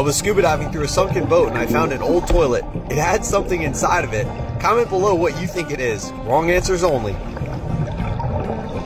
I was scuba diving through a sunken boat and I found an old toilet. It had something inside of it. Comment below what you think it is. Wrong answers only.